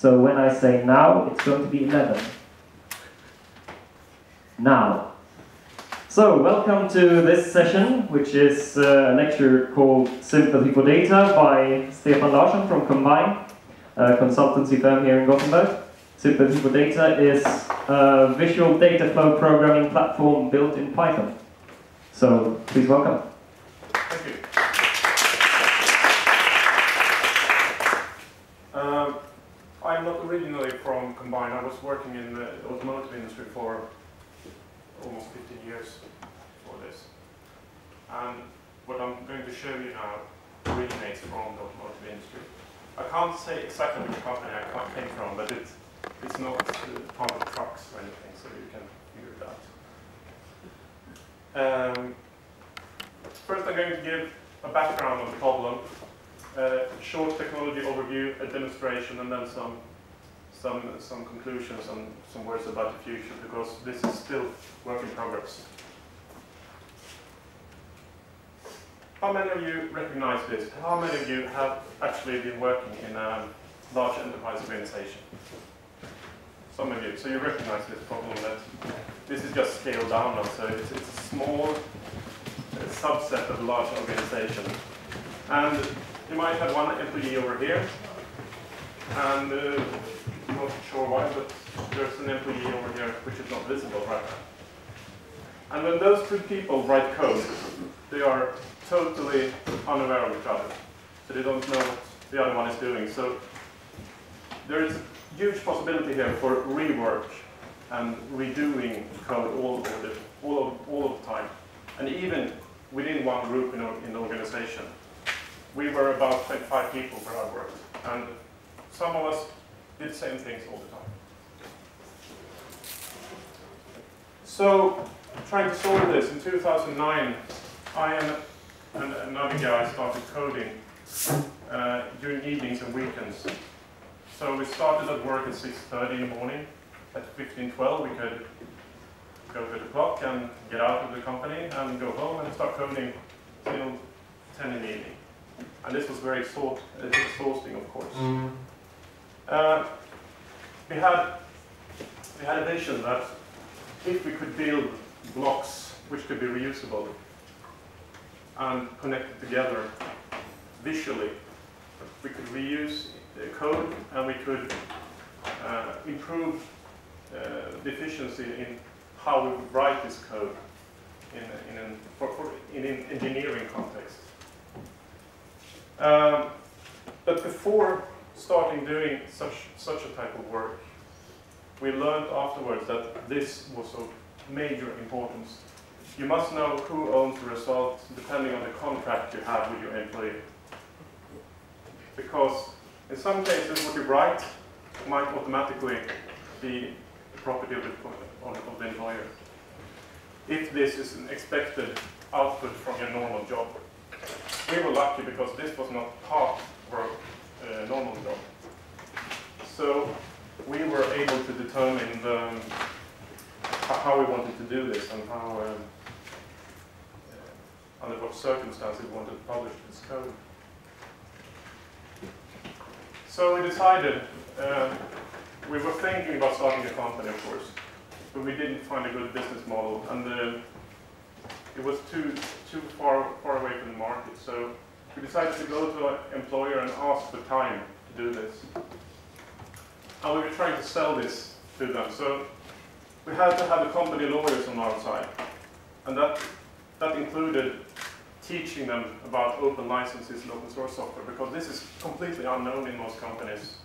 So when I say now, it's going to be 11. Now. So welcome to this session, which is uh, a lecture called Sympathy for Data by Stefan Larsson from Combine, a consultancy firm here in Gothenburg. Sympathy for Data is a visual data flow programming platform built in Python. So please welcome. Thank you. Um, I'm not originally from Combine. I was working in the automotive industry for almost 15 years for this. And what I'm going to show you now originates from the automotive industry. I can't say exactly which company I came from, but it's, it's not uh, part of trucks or anything, so you can figure it out. Um, first I'm going to give a background on the problem, a short technology overview, a demonstration, and then some some some conclusions and some words about the future because this is still work in progress. How many of you recognize this? How many of you have actually been working in a large enterprise organization? Some of you. So you recognize this problem that this is just scaled down now. So it's, it's a small subset of a large organization. And you might have one employee over here. And uh, not sure why, but there's an employee over here which is not visible right now. And when those two people write code, they are totally unaware of each other. So they don't know what the other one is doing. So there is huge possibility here for rework and redoing code all, all, the, all, of, all of the time. And even within one group in, in the organization, we were about 25 people per hour. And some of us did same things all the time. So, trying to solve this, in 2009, I and, and another guy started coding uh, during evenings and weekends. So we started at work at 6.30 in the morning. At 15.12 we could go to the clock and get out of the company and go home and start coding till 10 in the evening. And this was very exhausting, of course. Mm. Uh, we had we had a vision that if we could build blocks which could be reusable and connected together visually, we could reuse the code and we could uh, improve uh, the efficiency in how we would write this code in, in, an, for, for, in engineering context. Um, but before starting doing such, such a type of work, we learned afterwards that this was of major importance. You must know who owns the result depending on the contract you have with your employee. Because in some cases what you write might automatically be the property of the, of the employer. If this is an expected output from your normal job. We were lucky because this was not part our uh, normal job. So we were able to determine the, um, how we wanted to do this and how, um, uh, under what circumstances we wanted to publish this code. So we decided, uh, we were thinking about starting a company, of course, but we didn't find a good business model, and uh, it was too too far far away from the market. So we decided to go to an employer and ask for time to do this. And we were trying to sell this to them. So we had to have the company lawyers on our side. And that, that included teaching them about open licenses and open source software, because this is completely unknown in most companies.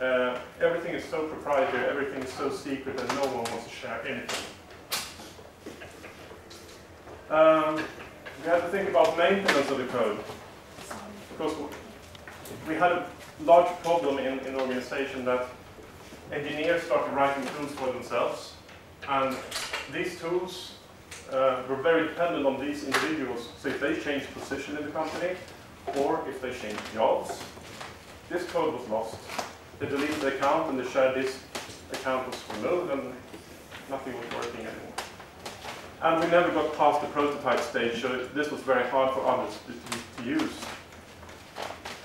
Uh, everything is so proprietary, everything is so secret that no one wants to share anything. Um, we had to think about maintenance of the code. Because we had a large problem in, in the organization that engineers started writing tools for themselves. And these tools uh, were very dependent on these individuals. So if they changed position in the company, or if they changed jobs, this code was lost. They deleted the account and the shared disk account was removed and nothing was working anymore. And we never got past the prototype stage, so this was very hard for others to, to, use.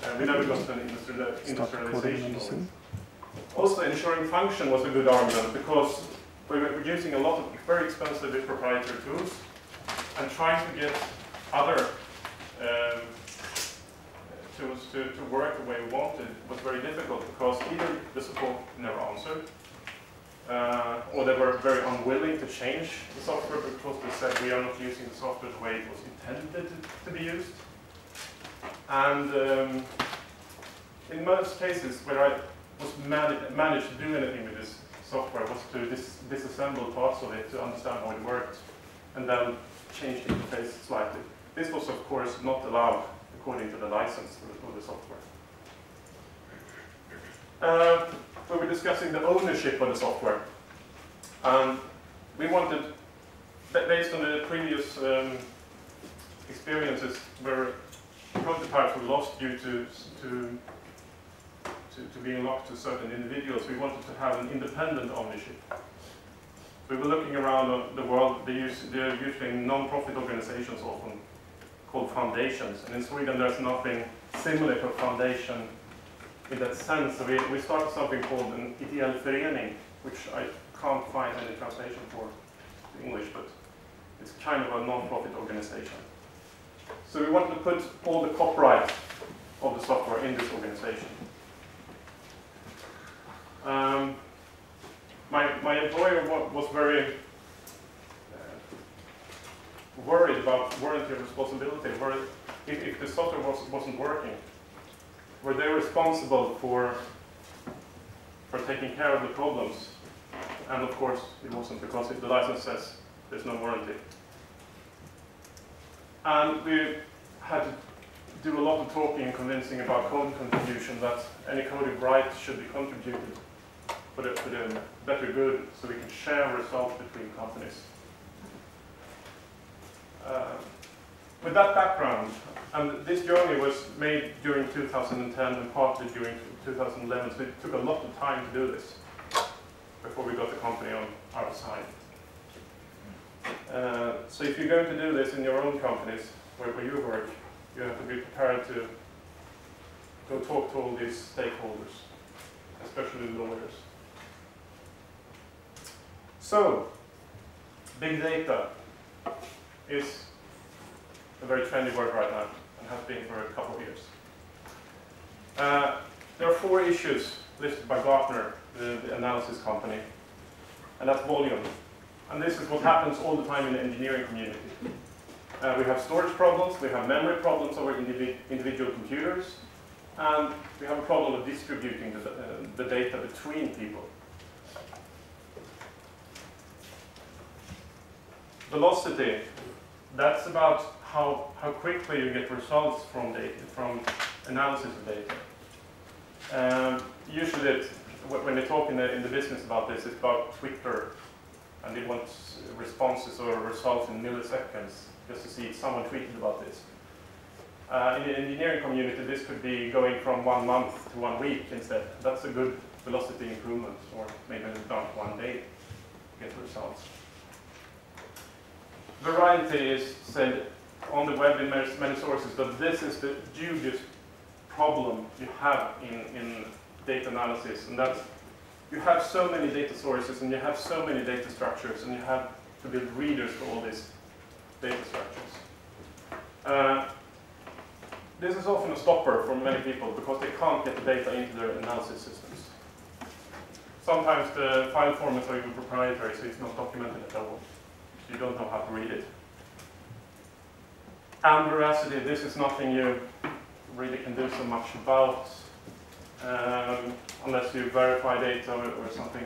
Uh, we never got to an industrialization. Also, ensuring function was a good argument because we were using a lot of very expensive proprietary tools and trying to get other um, tools to, to work the way we wanted was very difficult because either the support never answered uh, or they were very unwilling to change the software because they said we are not using the software the way it was intended to, to be used. And um, in most cases where I was managed to do anything with this software was to dis disassemble parts of it to understand how it worked and then change the interface slightly. This was of course not allowed according to the license for the software. Uh, we were discussing the ownership of the software. And we wanted, based on the previous um, experiences where prototypes were lost due to, to, to, to being locked to certain individuals, we wanted to have an independent ownership. We were looking around the world, they use, they're usually non-profit organizations often called foundations. And in Sweden there's nothing similar to a foundation in that sense. So we, we started something called an ideell förening, which I can't find any translation for English, but it's kind of a non-profit organization. So we wanted to put all the copyright of the software in this organization. Um, my, my employer was very uh, worried about warranty responsibility, worried if, if the software was, wasn't working, were they responsible for, for taking care of the problems? And of course, it wasn't because the license says there's no warranty. And we had to do a lot of talking and convincing about code contribution that any coded right should be contributed for the, for the better good so we can share results between companies. Uh, with that background, and this journey was made during 2010 and partly during 2011, so it took a lot of time to do this before we got the company on our side. Uh, so if you're going to do this in your own companies, where, where you work, you have to be prepared to go talk to all these stakeholders, especially lawyers. So, big data is a very trendy word right now and has been for a couple of years. Uh, there are four issues listed by Gartner, the, the, analysis company, and that's volume. And this is what happens all the time in the engineering community. Uh, we have storage problems, we have memory problems over individ individual computers, and we have a problem of distributing the, uh, the data between people. Velocity, that's about how, how quickly you get results from data, from analysis of data. Um, usually, when they talk in the, in the business about this, it's about Twitter, and they want responses or results in milliseconds, just to see if someone tweeted about this. Uh, in the engineering community, this could be going from one month to one week instead. That's a good velocity improvement, or maybe done one day to get results. Variety is said on the web in many sources but this is the hugest problem you have in, in data analysis, and that's you have so many data sources and you have so many data structures and you have to build readers for all these data structures. Uh, this is often a stopper for many people because they can't get the data into their analysis systems. Sometimes the file formats are even proprietary, so it's not documented at all. So you don't know how to read it. And veracity, this is nothing you really can do so much about um, unless you verify data or, or, something.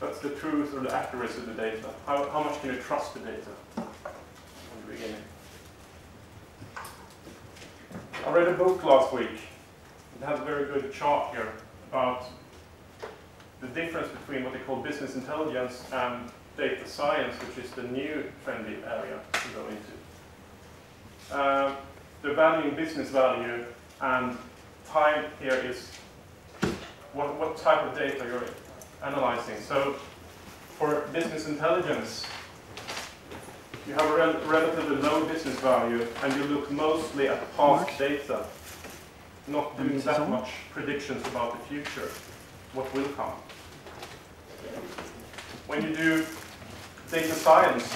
That's the truth or the accuracy of the data. How, how much can you trust the data from the beginning? I read a book last week. It has a very good chart here about the difference between what they call business intelligence and data science, which is the new trendy area to go into uh, the value in business value and time here is what, what type of data you're analyzing. So for business intelligence, you have a rel relatively low business value and you look mostly at past Mark? data, not doing that much predictions about the future. what will come. When you do data science,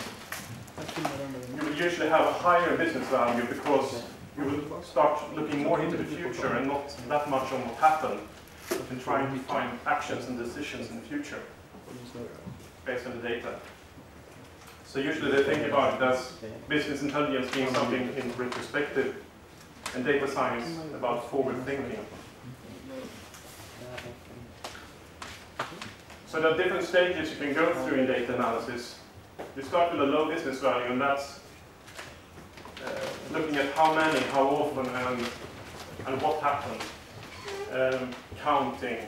you will usually have a higher business value because you will start looking more into the future and not that much on what happened and trying to find actions and decisions in the future based on the data. So usually they think about it as business intelligence being something in retrospective and data science about forward thinking. So there are different stages you can go through in data analysis. You start with a low business value, and that's uh, looking at how many, how often, and, and what happened. Um, counting,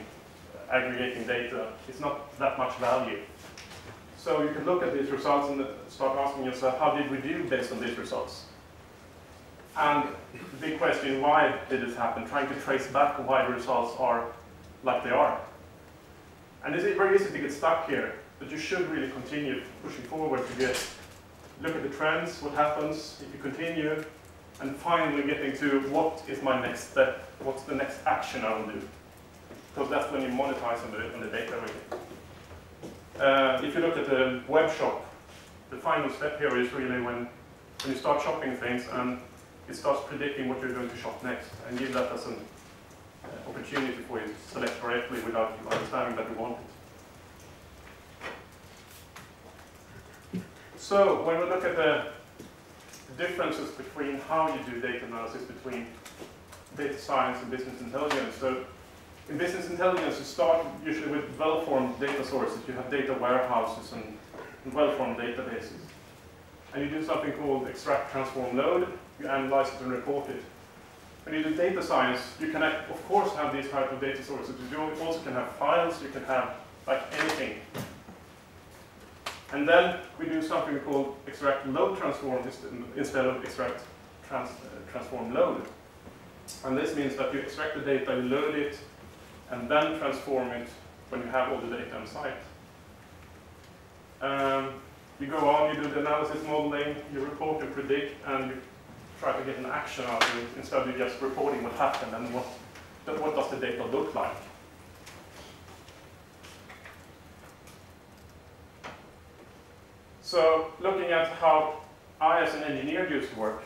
aggregating data. It's not that much value. So you can look at these results and start asking yourself, how did we do based on these results? And the big question, why did this happen? Trying to trace back why the results are like they are. And it's very easy to get stuck here, but you should really continue pushing forward to get look at the trends, what happens if you continue, and finally getting to what is my next step, what's the next action I will do. Because that's when you monetize on the, on the data really. Uh, if you look at the web shop, the final step here is really when, when you start shopping things and it starts predicting what you're going to shop next and give that as an uh, opportunity for you to select correctly without you understanding that you want it. So when we look at the differences between how you do data analysis between data science and business intelligence. So in business intelligence, you start usually with well-formed data sources. You have data warehouses and, well-formed databases. And you do something called extract, transform, load. You analyze it and report it. When you do data science, you can, of course, have these type of data sources. You also can have files. You can have like anything. And then we do something called extract load transform instead of extract trans, uh, transform load. And this means that you extract the data, you load it, and then transform it when you have all the data on site. Um, you go on, you do the analysis modeling, you report, you predict, and you try to get an action out of it instead of just reporting what happened and what, what does the data look like. So looking at how I as an engineer used to work,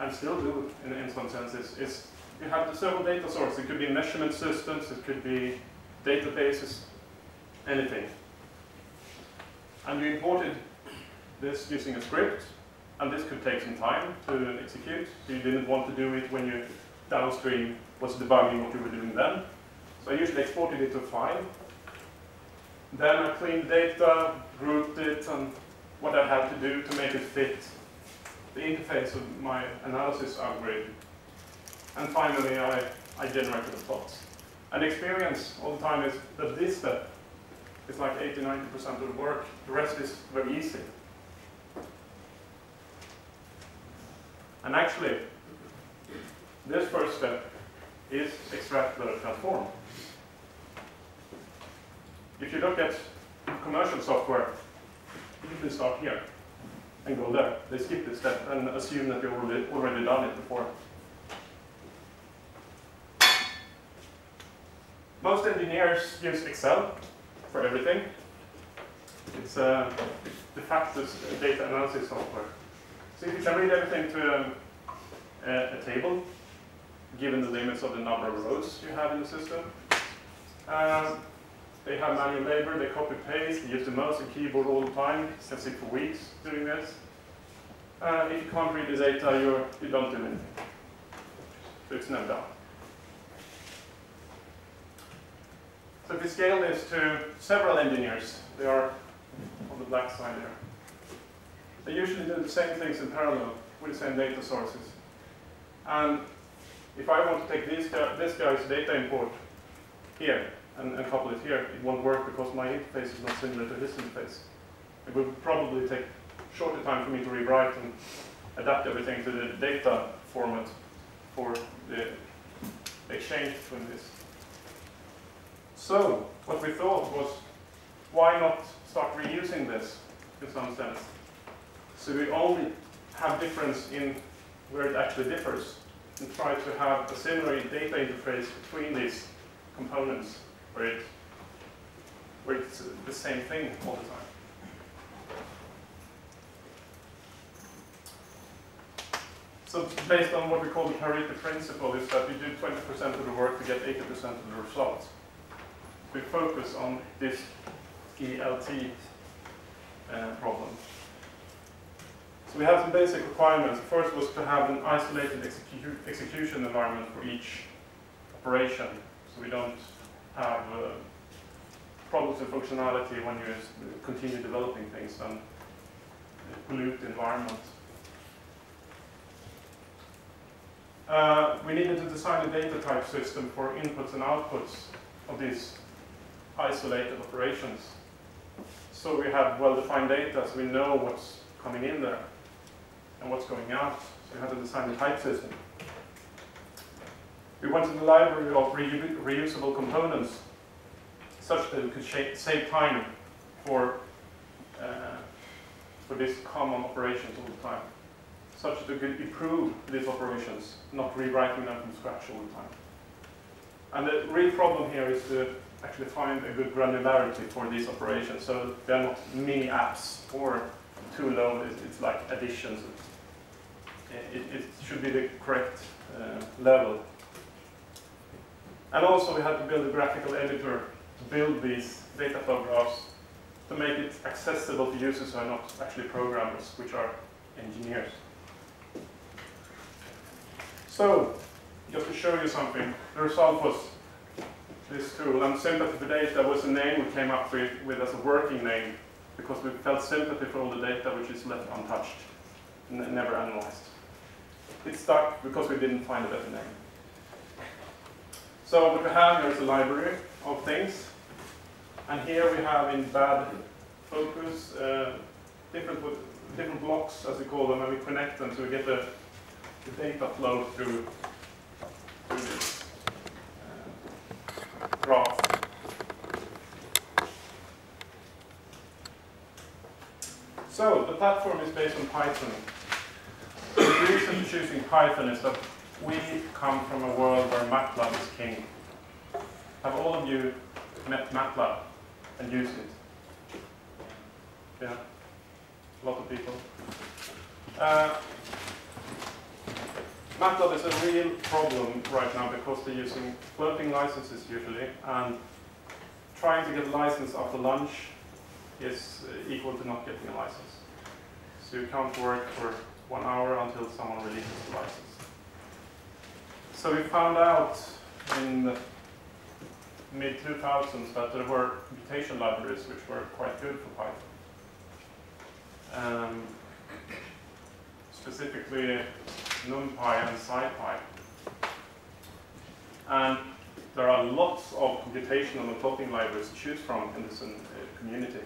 and still do in, in some senses, is you have several data sources. It could be measurement systems, it could be databases, anything. And you imported this using a script, and this could take some time to execute. So You didn't want to do it when you downstream was debugging what you were doing then. So I usually exported it to a file. Then I cleaned data, grouped it, and what I had to do to make it fit the interface of my analysis algorithm. And finally, I, I generated the plots. And experience all the time is that this step is like 80-90% of the work. The rest is very easy. And actually, this first step is extract, load, transform. If you look at commercial software, you can start here and go there. They skip this step and assume that you've already, already done it before. Most engineers use Excel for everything. It's a de facto data analysis software. So if you can read everything to um, a, a, table, given the limits of the number of rows you have in the system, um, they have manual labor, they copy paste, they use the mouse and keyboard all the time, can sit for weeks doing this. Uh, if you can't read the data, you're, you don't do anything. So it's no doubt. So if we scale this to several engineers, they are on the black side there. They usually do the same things in parallel with the same data sources. And if I want to take this, this guy's data import here, and, and couple it here, it won't work because my interface is not similar to his interface. It would probably take shorter time for me to rewrite and adapt everything to the data format for the exchange between this. So, what we thought was, why not start reusing this in some sense? So we only have difference in where it actually differs and try to have a similar data interface between these components where, it, where it's the same thing all the time. So based on what we call the Pareto principle is that we do 20% of the work to get 80% of the results. We focus on this ELT uh, problem. So we have some basic requirements. First was to have an isolated execu execution environment for each operation, so we don't have uh, problems with functionality when you continue developing things and pollute the environment. Uh, we needed to design a data type system for inputs and outputs of these isolated operations. So we have well-defined data, so we know what's coming in there and what's going out. So we had to design a type system. We wanted a library of re reusable components such that we could save time for, uh, for these common operations all the time such that we could improve these operations, not rewriting them from scratch all the time. And the real problem here is to actually find a good granularity for these operations. So they're not mini apps or too low, it's, like additions. It, it, should be the correct uh, level. And also we had to build a graphical editor to build these data flow graphs to make it accessible to users who are not actually programmers, which are engineers. So, just to show you something, the result was this tool, and sympathy for data was a name we came up with, with as a working name because we felt sympathy for all the data which is left untouched, and never analyzed. It stuck because we didn't find a better name. So what we have here is a library of things, and here we have in bad focus uh, different different blocks, as we call them, and we connect them so we get the the data flow through, through this uh, graph. So the platform is based on Python. The reason for choosing Python is that we come from a world where MATLAB is king. Have all of you met MATLAB and used it? Yeah, a lot of people. Uh, MATLAB is a real problem right now because they're using floating licenses usually, and trying to get a license after lunch is uh, equal to not getting a license. So you can't work for one hour until someone releases the license. So we found out in the mid-2000s that there were computation libraries which were quite good for Python. Um, specifically NumPy and SciPy. And there are lots of computational and plotting libraries to choose from in this uh, community.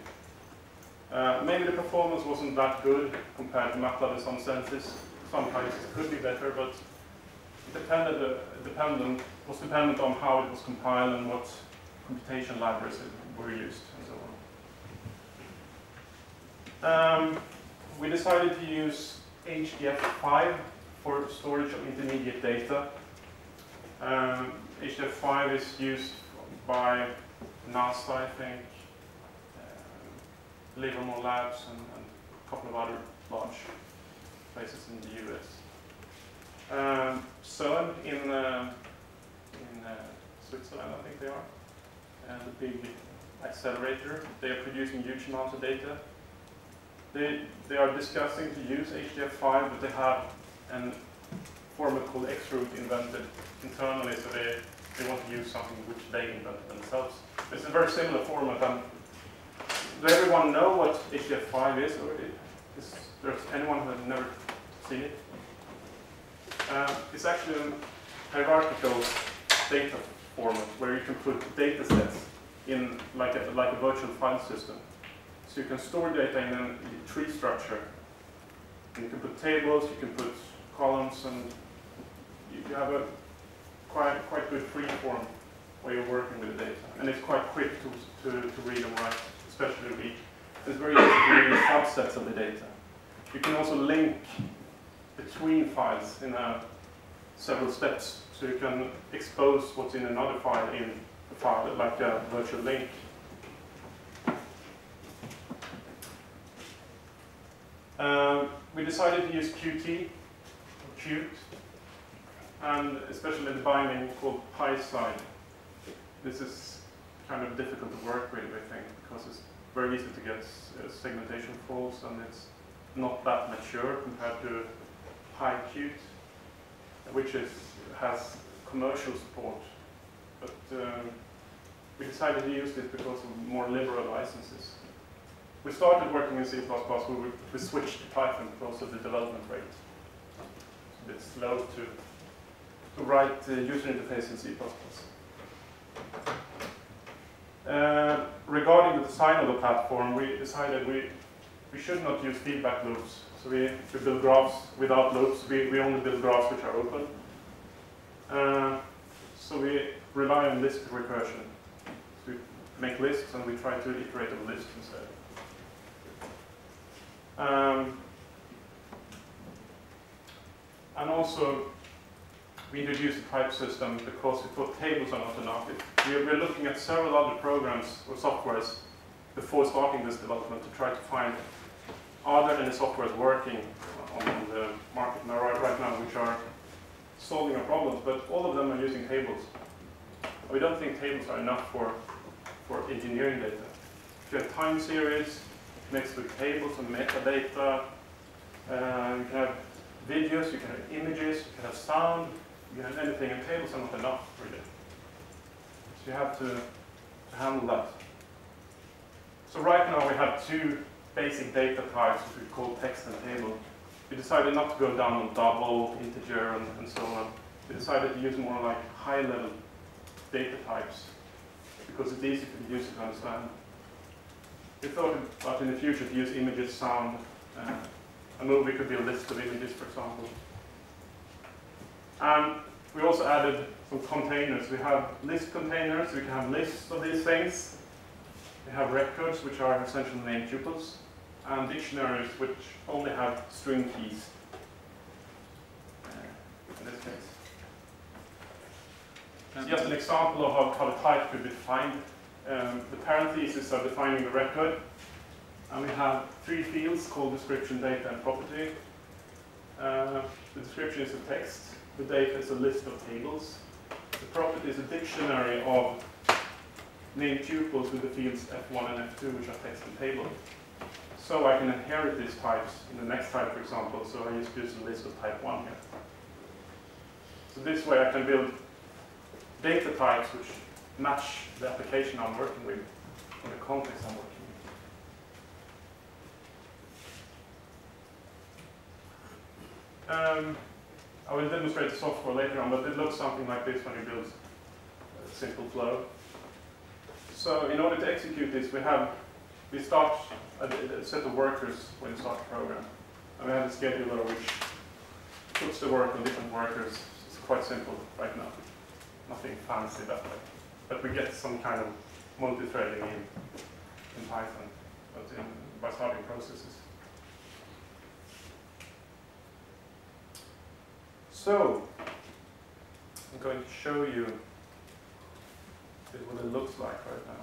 Uh, maybe the performance wasn't that good compared to MATLAB in some senses. Sometimes it could be better, but depended, uh, dependent, was dependent on how it was compiled and what computation libraries were used and so on. Um, we decided to use HDF5 for storage of intermediate data. Um, HDF5 is used by NASA, I think, uh, Livermore Labs, and, and, a couple of other large places in the US. Um, CERN in, uh, in uh, Switzerland, I think they are, and the big accelerator. They are producing huge amounts of data. They, they are discussing to use HDF5, but they have and format called Xroot invented internally, so they, they want to use something which they invented themselves. It's a very similar format. And does everyone know what HDF5 is? Or is there anyone who has never seen it? Uh, it's actually a hierarchical data format where you can put data sets in like a, like a virtual file system. So you can store data in a tree structure. And you can put tables, you can put columns, and you have a quite, quite good free-form way of working with the data. And it's quite quick to, to, to read and write, especially read. It's very easy to read subsets of the data. You can also link between files in a, several steps. So you can expose what's in another file in a file, like a virtual link. Um, we decided to use Qt, Qt, and especially the binding called PySide. This is kind of difficult to work with, I think, because it's very easy to get uh, segmentation faults and it's not that mature compared to PyQt, which is, has commercial support. But um, we decided to use this because of more liberal licenses. We started working in C++, we, we switched to Python because of the development rate. It's a bit slow to, to write the user interface in C++. Uh, regarding the design of the platform, we decided we, we should not use feedback loops. We, we build graphs without loops. We, we only build graphs which are open. Uh, so we rely on list recursion. So we make lists and we try to iterate on lists instead. Um, and also, we introduced a type system because we thought tables are not enough. We're looking at several other programs or softwares before starting this development to try to find are there any softwares working on the market now, right, right now which are solving our problems, but all of them are using tables. We don't think tables are enough for, for engineering data. If you have time series mixed with tables and metadata, uh, you can have videos, you can have images, you can have sound, you can have anything, and tables are not enough, really. So you have to, to handle that. So right now we have two basic data types, which we call text and table. We decided not to go down on double, integer, and, and so on. We decided to use more like high-level data types because it's easy for the user to understand. We thought about in the future to use images, sound. Uh, a movie could be a list of images, for example. And we also added some containers. We have list containers, we can have lists of these things. We have records, which are essentially named tuples, and dictionaries, which only have string keys. Uh, in this case. It's just an example of how, how the type could be defined. Um, the parentheses are defining the record, and we have three fields called description, data, and property. Uh, the description is a text, the data is a list of tables, the property is a dictionary of named tuples with the fields f1 and f2, which are text and table. So I can inherit these types in the next type, for example, so I just use a list of type 1 here. So this way I can build data types which match the application I'm working with or the context I'm working with. Um, I will demonstrate the software later on, but it looks something like this when you build a simple flow. So in order to execute this, we have we start uh, a, a set of workers when you start the program. And we have a scheduler which puts the work on different workers. It's quite simple right now. Nothing fancy that way. But we get some kind of multi-threading in, in Python but in, by starting processes. So, I'm going to show you what it looks like right now.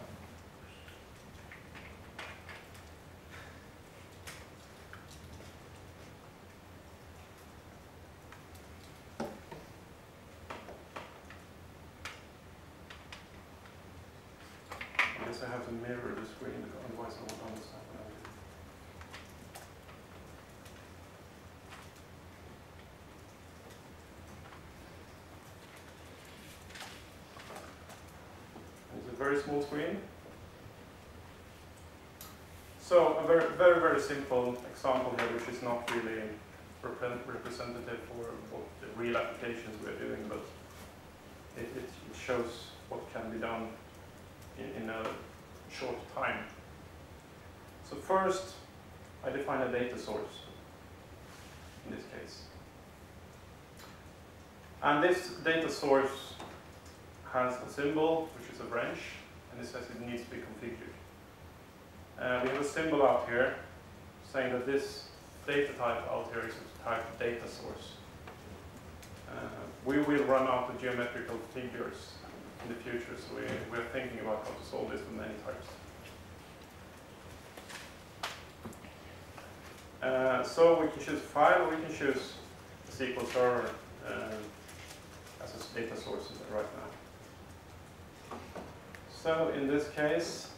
I guess I have to mirror the screen, otherwise I won't understand what I'm doing. It's a very small screen. So a very, very, very simple example here, which is not really repre- representative for what the real applications we're doing, but it, it, it shows what can be done in, in a short time. So first, I define a data source, in this case. And this data source has a symbol, which is a branch, and it says it needs to be configured. Uh, we have a symbol out here saying that this data type out here is a type of data source. Uh, we will run out of geometrical figures in the future. So we, we're thinking about how to solve this with many types. Uh, so we can choose file or we can choose SQL Server uh, as a data source right now. So in this case,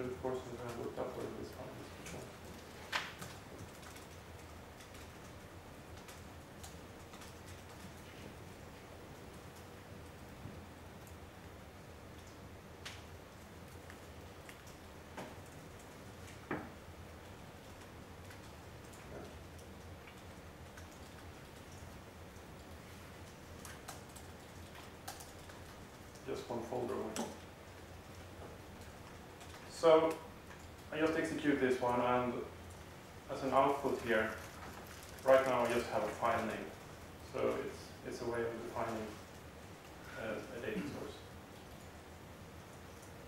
should of course have looked up where this one before. Just one folder. So I just execute this one and as an output here, right now I just have a file name. So it's, it's a way of defining uh, a data source.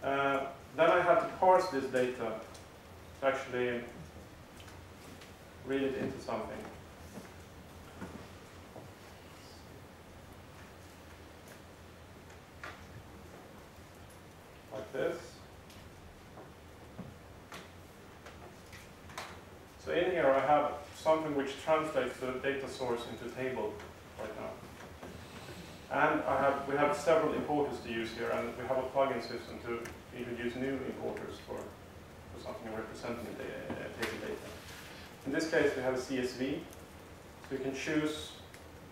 Uh, then I have to parse this data to actually read it into something. Like this. So in here I have something which translates the data source into table right now. And I have, we have several importers to use here, and we have a plugin system to introduce new importers for, for something representing the uh, table data. In this case, we have a CSV, so you can choose,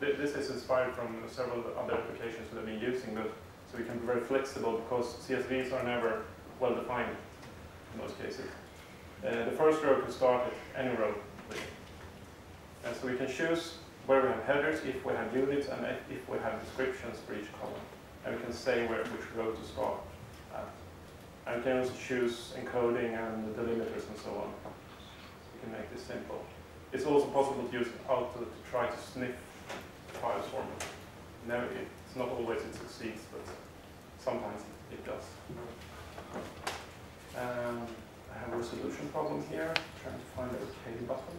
th this is inspired from several other applications that we've been using, but so we can be very flexible because CSVs are never well defined in most cases. Uh, the first row can start at any row. And so we can choose where we have headers, if we have units, and if we have descriptions for each column. And we can say where, which row to start at. And we can also choose encoding and the delimiters and so on. So we can make this simple. It's also possible to use auto to try to sniff files format. Never, it's not always it succeeds, but sometimes it, does. Um, I have a resolution problem here, trying to find the OK button.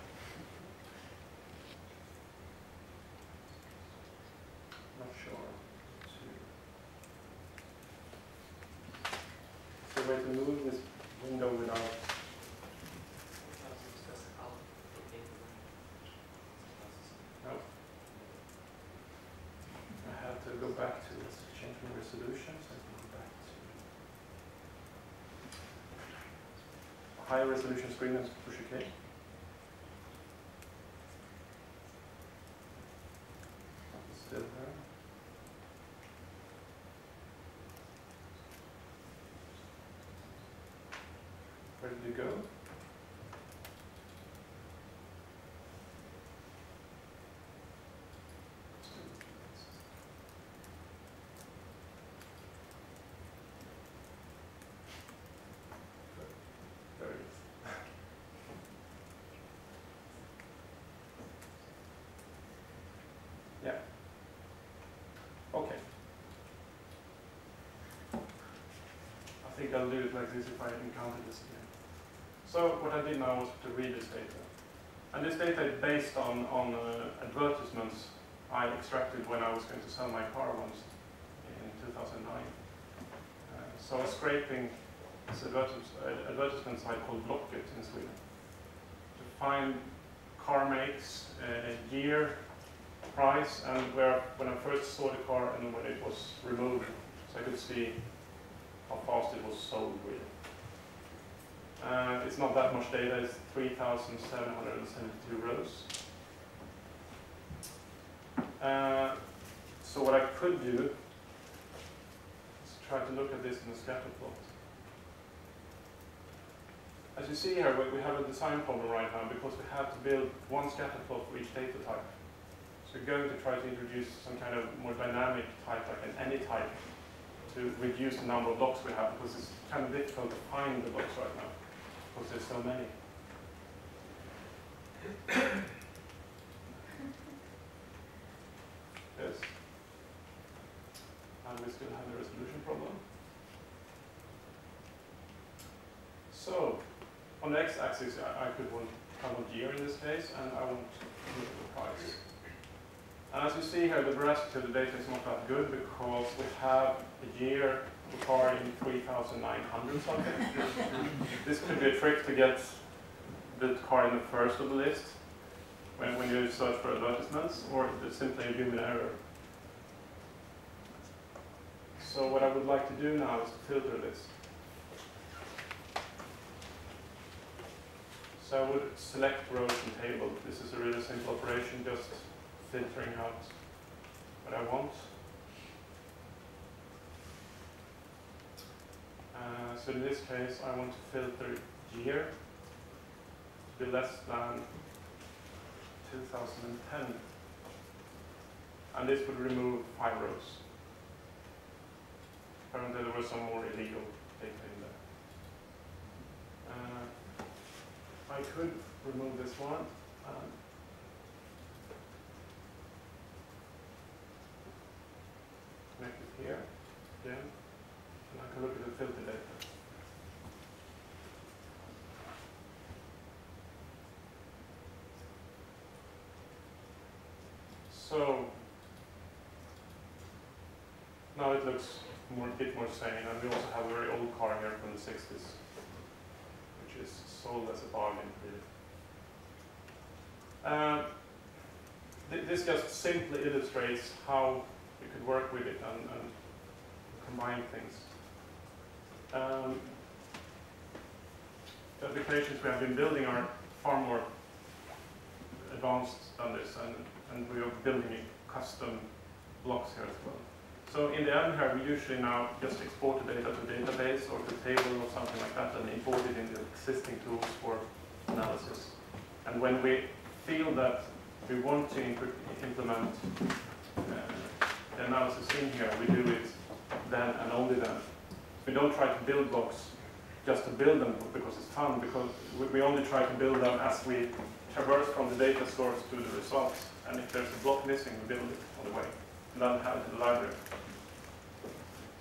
resolution screen and push OK. It's Still there. Where did you go? There it is. Yeah. Okay. I think I'll do it like this if I encounter this again. So what I did now was to read this data. And this data is based on, on uh, advertisements I extracted when I was going to sell my car once in 2009. Uh, so I was scraping this advertis uh, advertisement site called Blocket in Sweden to find car makes, uh, year, price, and where when I first saw the car and when it was removed, so I could see how fast it was sold really. Uh, it's not that much data, it's 3,772 rows. Uh, so what I could do is try to look at this in a scatter plot. As you see here, we we have a design problem right now because we have to build one scatter plot for each data type. So we're going to try to introduce some kind of more dynamic type, like an any type, to reduce the number of blocks we have because it's kind of difficult to find the blocks right now because there's so many. yes. And we still have the resolution problem. So, on the x-axis, I, I could want, I want year in this case, and I want the price. And as you see here, the veracity of the data is not that good because we have a year car in 3,900 something. this could be a trick to get the car in the first of the list when, when you search for advertisements, or it's simply a human error. So what I would like to do now is to filter this. So I would select rows and table. This is a really simple operation, just filtering out what I want. Uh, so in this case, I want to filter year to be less than 2010. And this would remove five rows. Apparently there was some more illegal data in there. Uh, I could remove this one connect it here again, and I can look at the filter data. So now it looks more, a bit more sane, and we also have a very old car here from the 60s, which is sold as a bargain, really. Uh, th this just simply illustrates how you could work with it and, and combine things. Um, the applications we have been building are far more advanced than this, and, and we are building custom blocks here as well. So in the end here, we usually now just export the data to a database or to a table or something like that and import it into existing tools for analysis. And when we feel that we want to implement uh, the analysis in here, we do it then and only then. We don't try to build blocks just to build them because it's fun, because we only try to build them as we traverse from the data source to the results. And if there's a block missing, we build it on the way, and then have it in the library.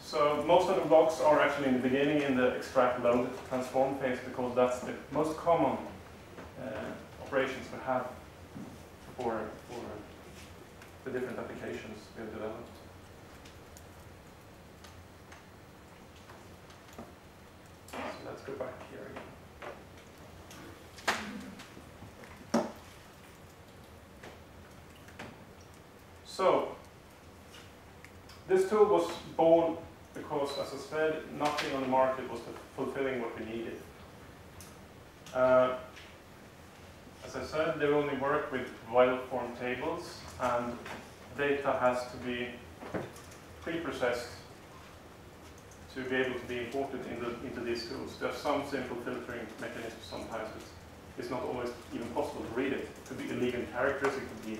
So most of the blocks are actually in the beginning in the extract load transform phase because that's the most common uh, operations we have for, for the different applications we've developed. So let's go back here again. So, this tool was born because, as I said, nothing on the market was fulfilling what we needed. Uh, as I said, they only work with well-formed tables, and data has to be pre-processed to be able to be imported in the, into these tools. There are some simple filtering mechanisms sometimes, it's not always even possible to read it. It could be illegal characters, it could be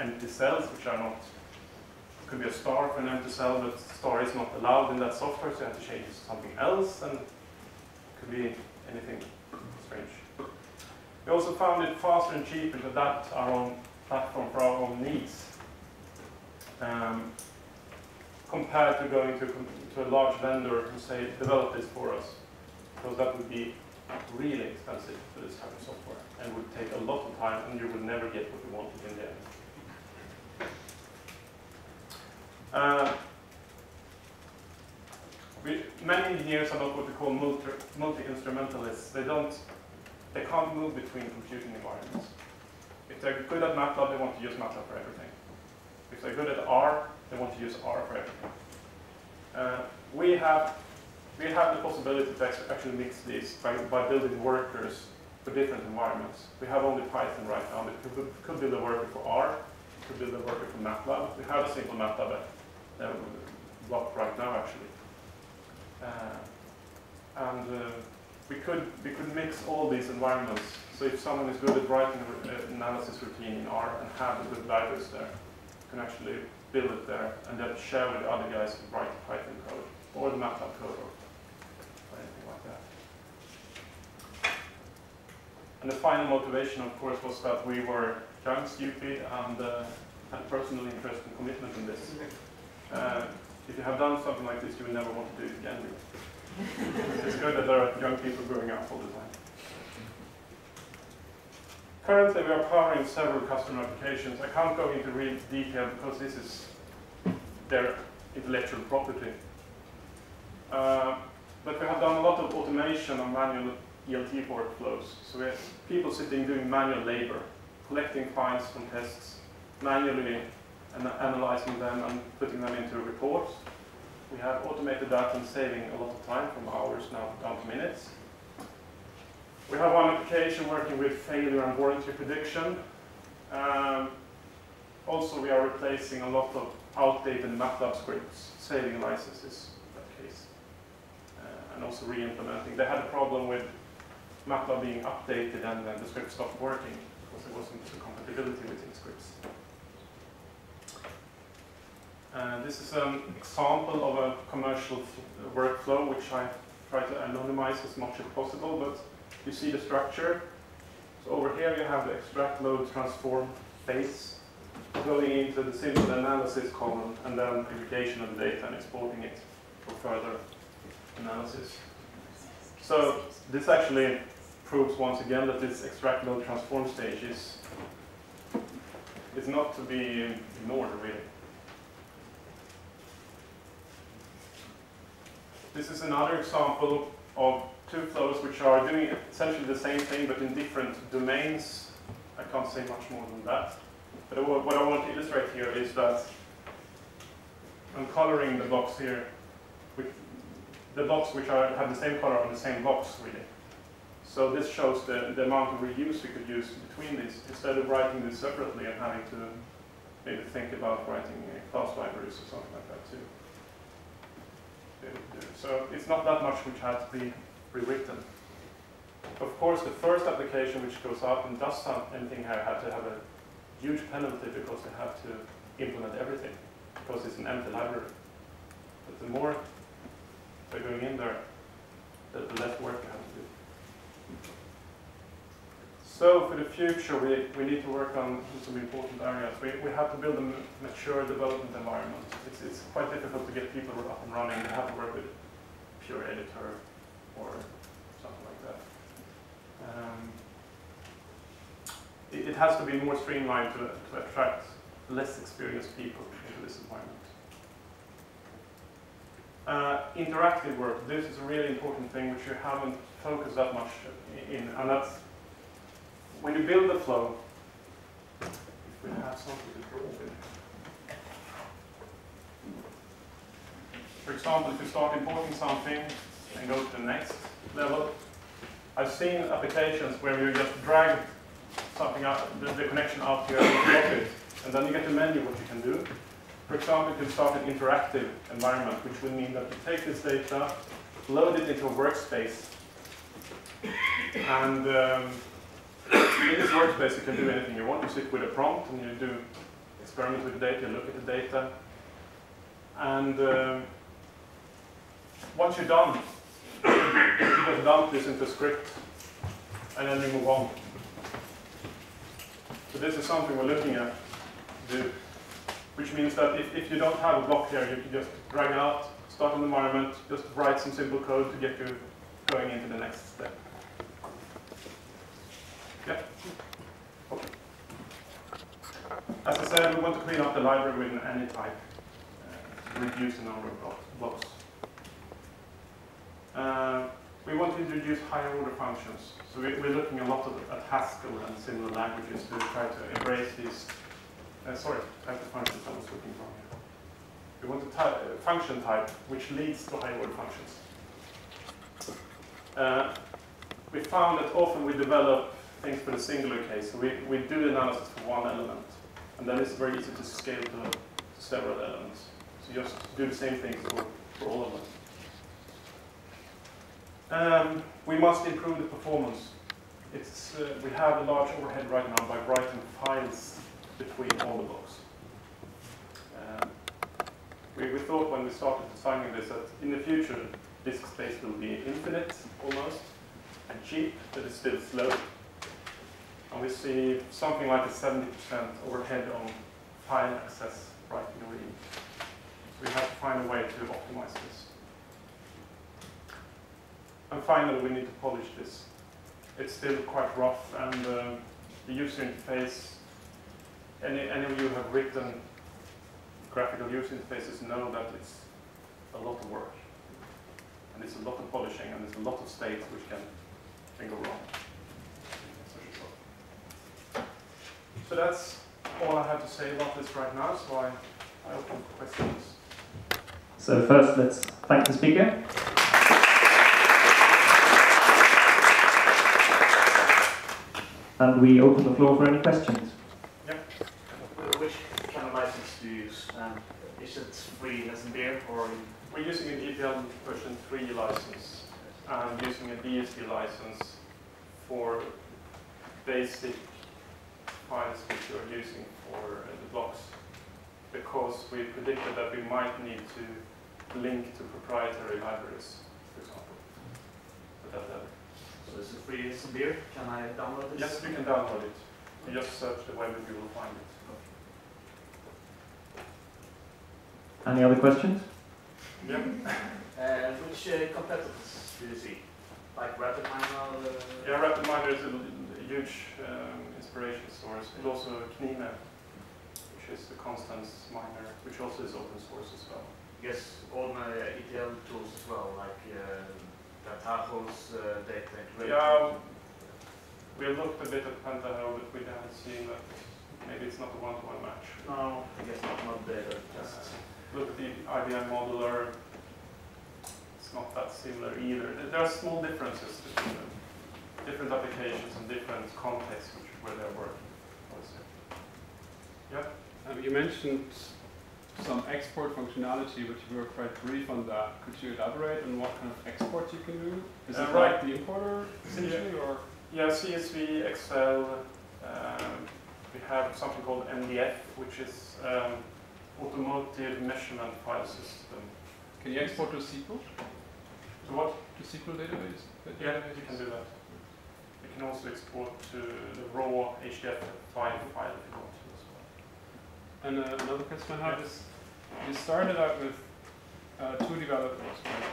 empty cells, which are not, it could be a star for an empty cell, but the star is not allowed in that software, so you have to change it to something else, and it could be anything strange. We also found it faster and cheaper to adapt our own platform for our own needs. Um, compared to going to, to a large vendor who say, develop this for us. Because that would be really expensive for this type of software and would take a lot of time and you would never get what you wanted in the end. Uh, we, many engineers are not what we call multi-instrumentalists. They don't, they can't move between computing environments. If they're good at MATLAB, they want to use MATLAB for everything. If they're good at R, they want to use R for everything. Uh, we have we have the possibility to actually mix these by, by building workers for different environments. We have only Python right now, but we could, build a worker for R, could build a worker for MATLAB. We have a simple MATLAB uh, block right now, actually. Uh, and uh, we could we could mix all these environments So if someone is good at writing an analysis routine in R and have the good libraries there, you can actually build it there and then share with the other guys who write Python code or the MATLAB code or, or anything like that. And the final motivation, of course, was that we were young, stupid, and uh, had personal interest and commitment in this. Uh, if you have done something like this, you will never want to do it again. It's good that there are young people growing up all the time. Currently, we are powering several customer applications. I can't go into real detail because this is their intellectual property. Uh, but we have done a lot of automation of manual ELT workflows. So we have people sitting doing manual labor, collecting files from tests, manually and analyzing them and putting them into reports. We have automated that and saving a lot of time from hours now down to minutes. We have one application working with failure and warranty prediction. Um, also, we are replacing a lot of outdated MATLAB scripts, saving licenses in that case, uh, and also re-implementing. They had a problem with MATLAB being updated and then the script stopped working because there wasn't compatibility between scripts. Uh, this is an example of a commercial workflow which I try to anonymize as much as possible, but you see the structure. So over here you have the extract, load, transform phase going into the simple analysis column and then aggregation of the data and exporting it for further analysis. So this actually proves once again that this extract, load, transform stage is, is not to be ignored really. This is another example of two flows which are doing essentially the same thing but in different domains. I can't say much more than that. But what I want to illustrate here is that I'm coloring the box here with the box which are, have the same color on the same box really. So this shows the, the amount of reuse we could use between these instead of writing this separately and having to maybe think about writing class libraries or something like that So it's not that much which had to be rewritten. Of course, the first application which goes out and does here had to have a huge penalty because they have to implement everything because it's an empty library. But the more they're going in there, the, the less work you have to do. So for the future, we, we need to work on some important areas. We, we have to build a mature development environment. It's, it's quite difficult to get people up and running. They have to work with pure editor or something like that. Um, it, it, has to be more streamlined to, to attract less experienced people into this environment. Uh, interactive work, this is a really important thing which you haven't focused that much in, and that's when you build the flow, if we have something to. For example, if you start importing something and go to the next level, I've seen applications where you just drag something out, the, the connection here and drop it, and then you get the menu what you can do. For example, you can start an interactive environment, which would mean that you take this data, load it into a workspace, and um, in this workspace, you can do anything you want. You sit with a prompt and you do experiment with the data, you look at the data. And um, once you're done, you just dump this into script and then you move on. So this is something we're looking at do, which means that if, if you don't have a block here, you can just drag it out, start an environment, just write some simple code to get you going into the next step. Yeah. As I said, we want to clean up the library with any type, uh, reduce the number of blocks. Uh, we want to introduce higher order functions. So we, are looking a lot at Haskell and similar languages to try to embrace these, uh, sorry, type of functions I was looking for here. We want a uh, function type which leads to higher order functions. Uh, we found that often we develop things for the singular case. So we, we do analysis for one element, and then it's very easy to scale to, to several elements. So just do the same thing for, for all of them. Um, we must improve the performance. it's, uh, we have a large overhead right now by writing files between all the blocks. Um, we, we thought when we started designing this that in the future disk space will be infinite almost and cheap, but it's still slow. And we see something like a 70% overhead on file access writing and reading. So we have to find a way to optimize this. And finally, we need to polish this. It's still quite rough, and um, the user interface, any, any of you who have written graphical user interfaces know that it's a lot of work. And it's a lot of polishing, and there's a lot of states which can, can go wrong. So that's all I have to say about this right now, so I, I open for questions. So first, let's thank the speaker. And we open the floor for any questions. Uh, Which kind of license do you use? Um, is it free as in beer or We're using a GPL version 3 license and using a BSD license for basic files which you're using for uh, the blocks because we predicted that we might need to link to proprietary libraries, for example, at that level. so this is it free as in beer? Can I download this? Yes, you can download it. You just search the web and you will find it. Any other questions? Yeah. Uh, which uh, competitors do you see? Like RapidMiner? Uh, Yeah, RapidMiner is a, a huge um, inspiration source, and also Knime, which is the Constance miner, which also is open source as well. Yes, all my ETL tools as well, like uh, Pentaho's uh, data integrator. Yeah, we looked a bit at Pentaho, but we haven't seen that maybe it's not a one-to-one match. No, I guess not, not data, just. Uh, look at the IBM modeler. it's not that similar either. There- are small differences between them, different applications and different contexts where they're working. Would. Um, you mentioned some export functionality, but you were quite brief on that. Could you elaborate on what kind of export you can do? Is Uh, it right. like the importer essentially, or Yeah, CSV, Excel, um, we have something called MDF, which is um, automotive measurement file system. can you export to SQL? So what? To SQL database? Yeah, you can do that. You can also export to the raw HDF file file if you want to as well. And uh, another question I have is, you started out with uh, two developers, right?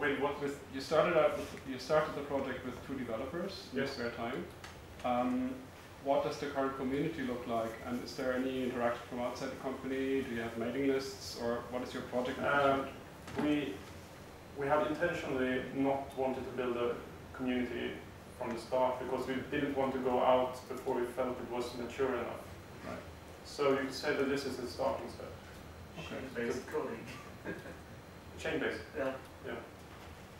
Wait, what? With you started out with you started the project with two developers in Yes. spare time. Um, what does the current community look like, and is there any interaction from outside the company? Do you have mailing lists, or what is your project? Um, we we have intentionally not wanted to build a community from the start because we didn't want to go out before we felt it was mature enough. Right. So you could say that this is the starting step. Okay. Based coding. Chain based. Yeah. Yeah.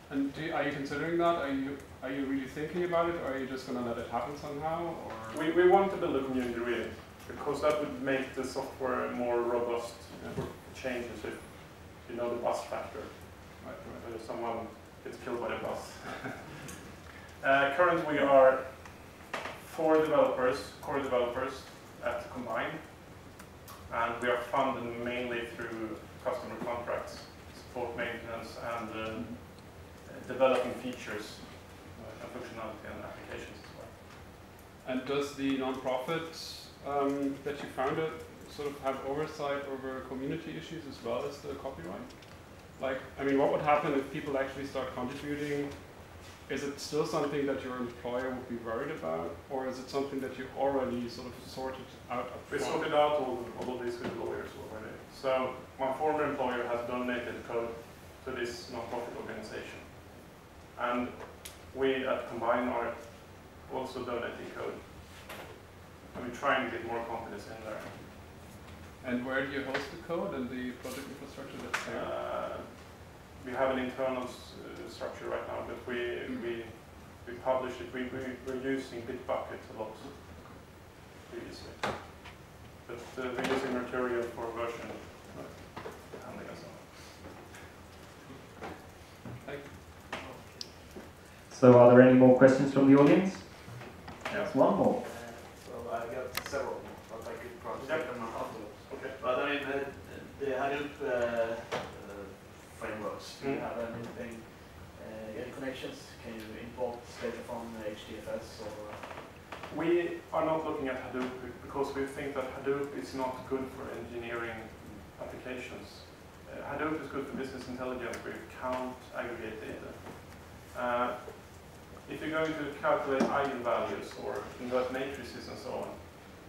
And do you, are you considering that? Are you are you really thinking about it, or are you just gonna let it happen somehow? Or We, we want to build a community really because that would make the software more robust for changes if you know the bus factor. right, right. Whether someone gets killed by a bus. uh, currently we are four developers, core developers at Combine, and we are funded mainly through customer contracts, support maintenance, and uh, developing features uh, and functionality and applications as well. And does the nonprofit um, that you founded sort of have oversight over community issues as well as the copyright? Like, I mean, what would happen if people actually start contributing? Is it still something that your employer would be worried about, or is it something that you already sort of sorted out We sorted out all, all of this with lawyers already. So my former employer has donated code to this non-profit organization. And we at Combine are also donating code. And we try and get more confidence in there. And where do you host the code and the project infrastructure that's there? Uh, we have an internal s- uh, structure right now, but we, we, we publish it, we, we, we're using Bitbucket a lot previously. But uh, we're using Mercurial for version handling and so on. So are there any more questions from the audience? right, one more. So I got several, but I could probably take them afterwards. Okay. But I mean, uh, the Hadoop uh, uh, frameworks, do you Mm. have anything, uh, any Can you import data from HDFS or? We are not looking at Hadoop because we think that Hadoop is not good for engineering applications. Uh, Hadoop is good for business intelligence where you count, aggregate data. Uh, if you're going to calculate eigenvalues or invert matrices and so on,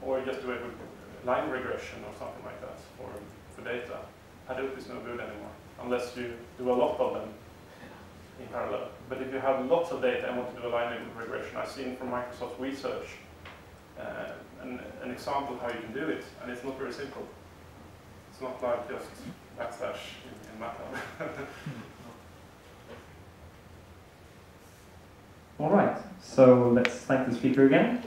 or just do a line regression or something like that for, for data, Hadoop is no good anymore unless you do a lot of them in parallel. But if you have lots of data and want to do a linear regression, I've seen from Microsoft Research uh, an, an example of how you can do it, and it's not very simple. It's not like just backslash in, in MATLAB. All right, so let's thank the speaker again.